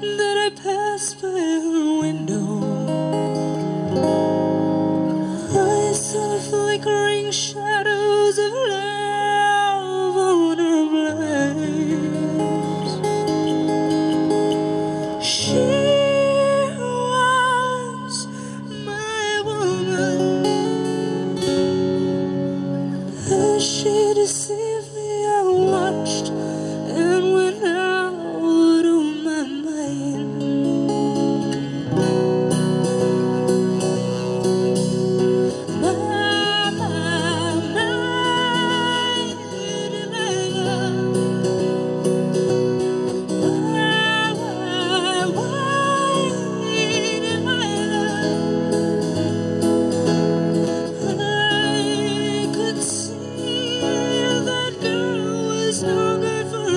that I passed by her window. I saw flickering shadows of love on her blinds. She was my woman. As she deceived me,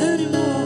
anymore.